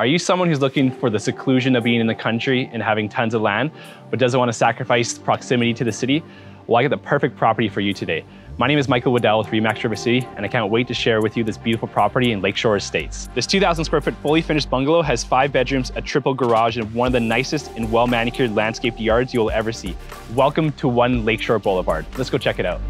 Are you someone who's looking for the seclusion of being in the country and having tons of land, but doesn't want to sacrifice proximity to the city? Well, I got the perfect property for you today. My name is Michael Waddell with Remax River City, and I can't wait to share with you this beautiful property in Lakeshore Estates. This 2,000 square foot fully finished bungalow has five bedrooms, a triple garage, and one of the nicest and well manicured landscaped yards you'll ever see. Welcome to One Lakeshore Boulevard. Let's go check it out.